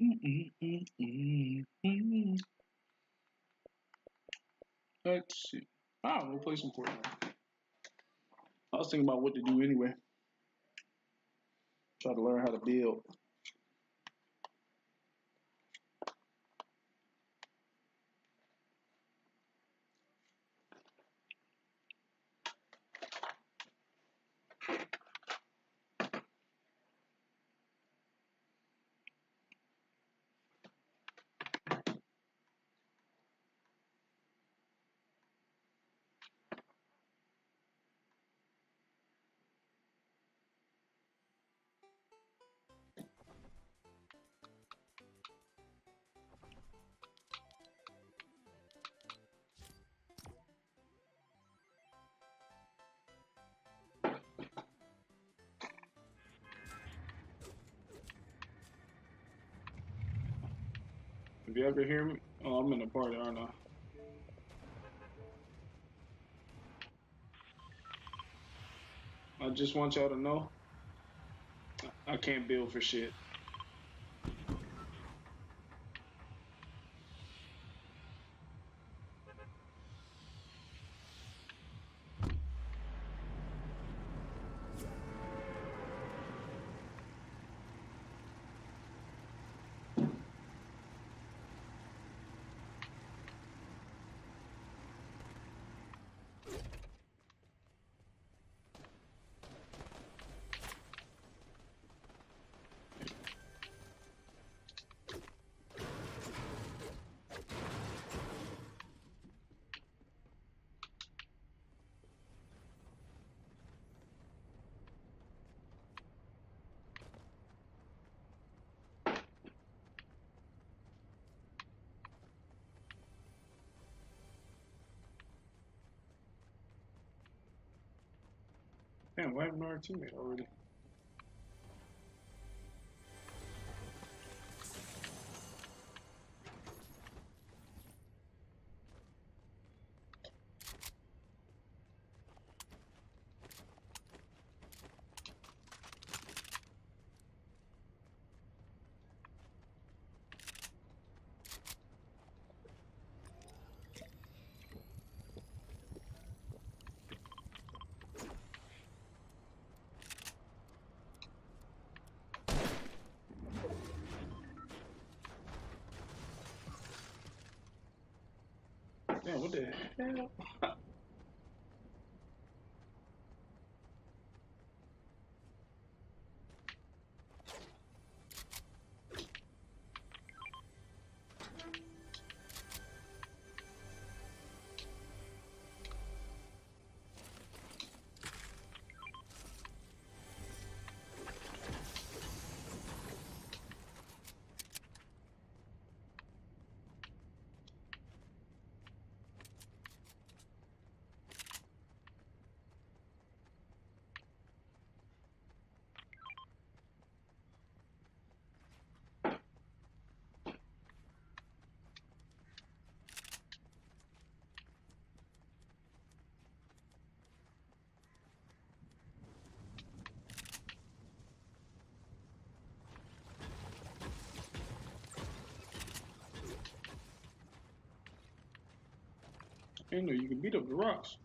Let's see. Ah, we'll play some Fortnite. I was thinking about what to do anyway. Try to learn how to build. If you ever hear me, oh, I'm in a party, aren't I? I just want y'all to know I can't build for shit. Damn, why haven't our teammate already? Damn, I know you can beat up the rocks.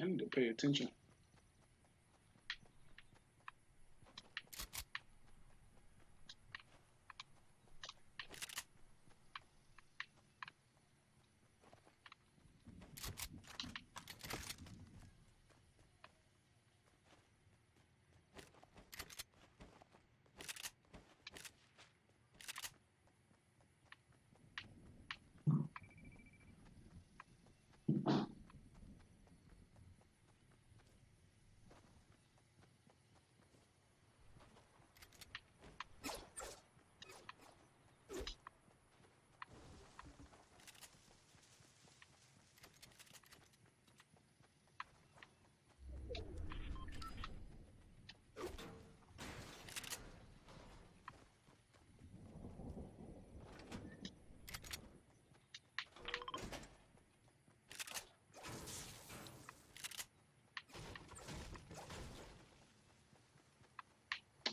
I need to pay attention.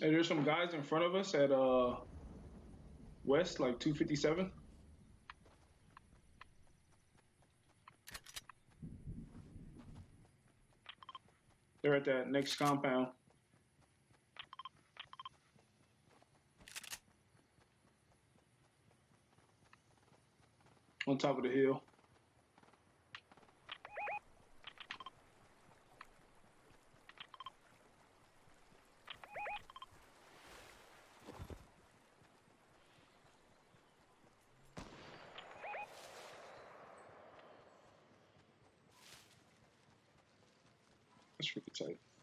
Hey, there's some guys in front of us at uh west, like 257. They're at that next compound. On top of the hill. That's pretty tight.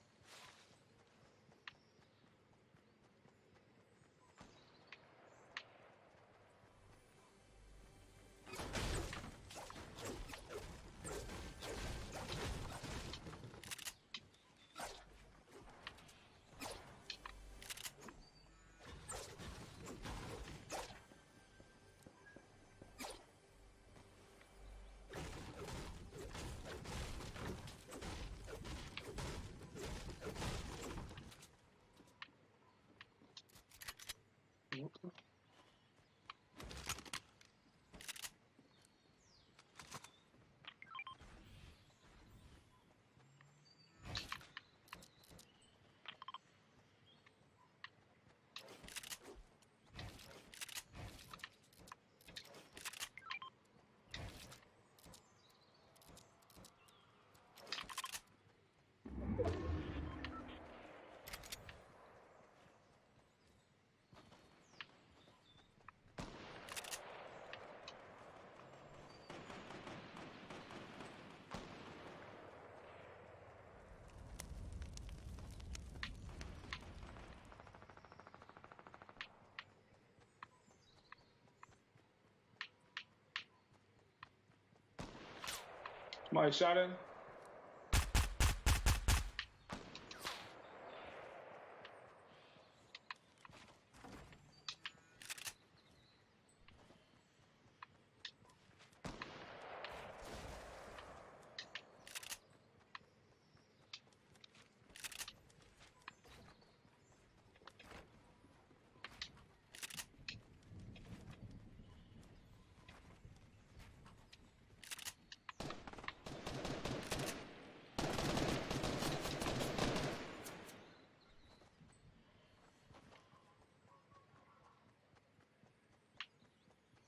Somebody shot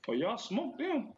Oh, y'all smoked them.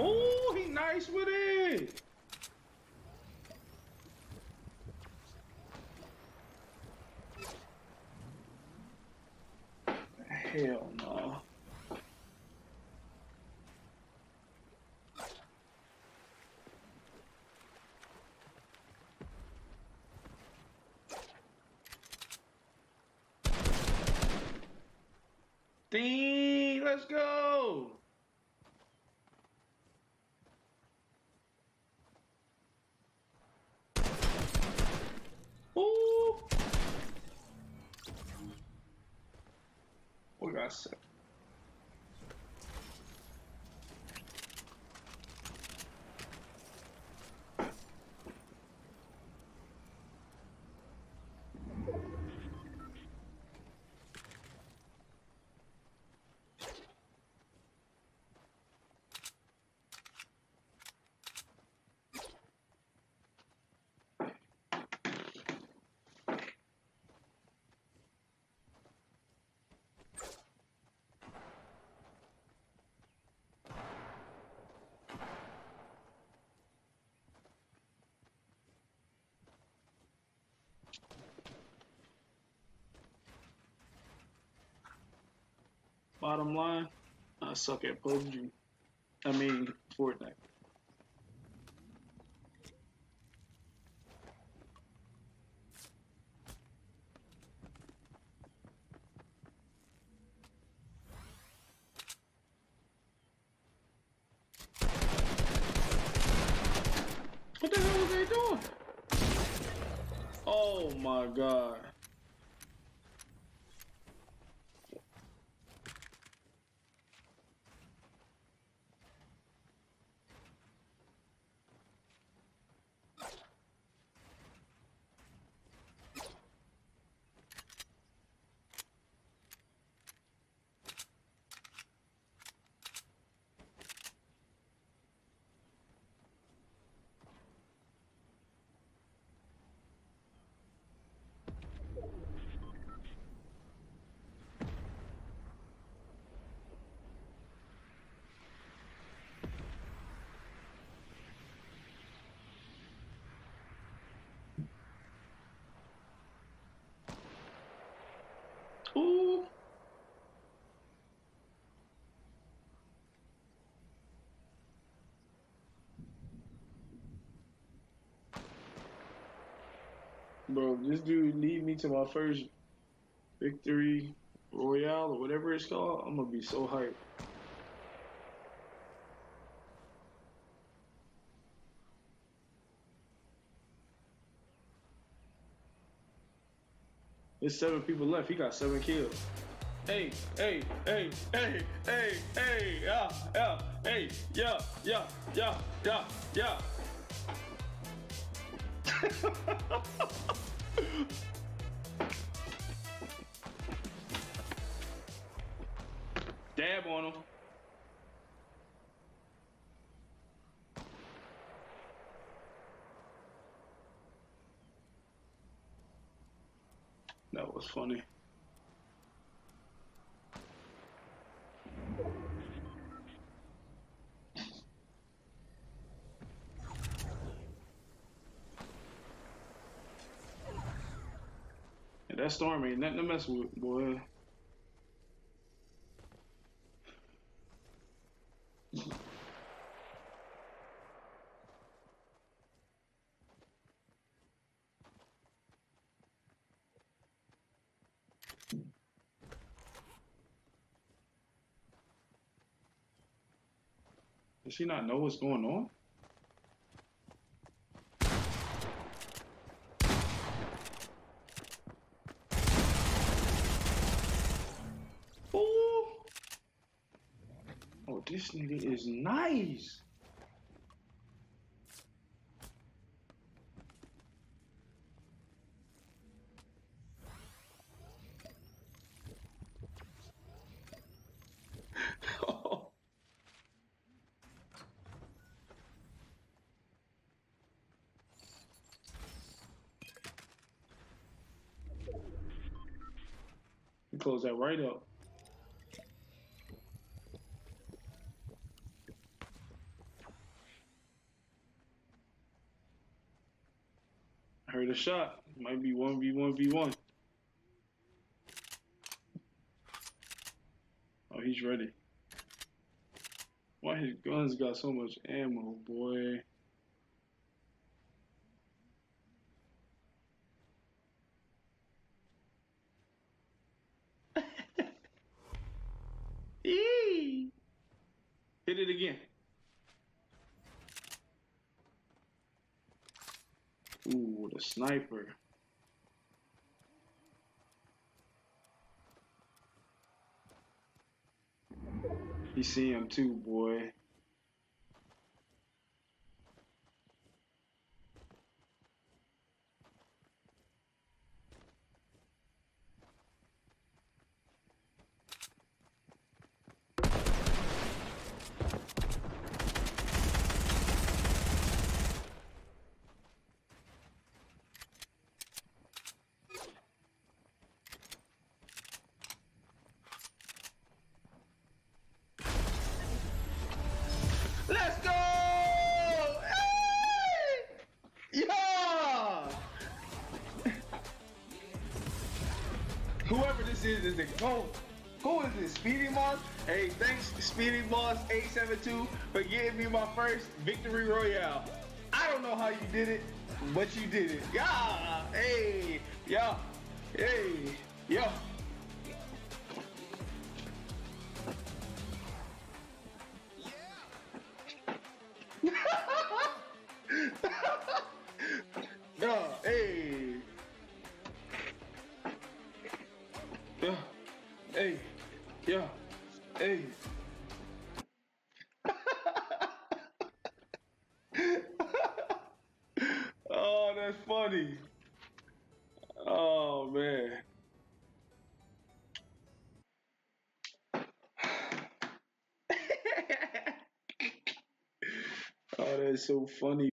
Oh, he nice with it. Hell no. Dang, let's go. Ooh. got seven. Bottom line, I suck at PUBG. I mean, Fortnite. What the hell was they doing? Oh my god. Bro, this dude lead me to my first victory royale or whatever it's called. I'm gonna be so hyped. There's seven people left. He got seven kills. Hey, hey, hey, hey, hey, hey, yeah, yeah, hey, yeah, yeah, yeah, yeah, yeah. Dab on him. That was funny. That storm ain't nothing to mess with, boy. Does she not know what's going on? Ooh. Oh, this nigga is nice. Close that right up. I heard a shot. Might be 1v1v1. Oh, he's ready. Why his guns got so much ammo, boy? Hit it again. with a sniper. He see him too, boy. Is. Who is this? Speedy Moss? Hey, thanks Speedy Moss 872 for giving me my first victory royale. I don't know how you did it, but you did it. Yeah! Hey! Yeah! Hey! Yeah, that's so funny.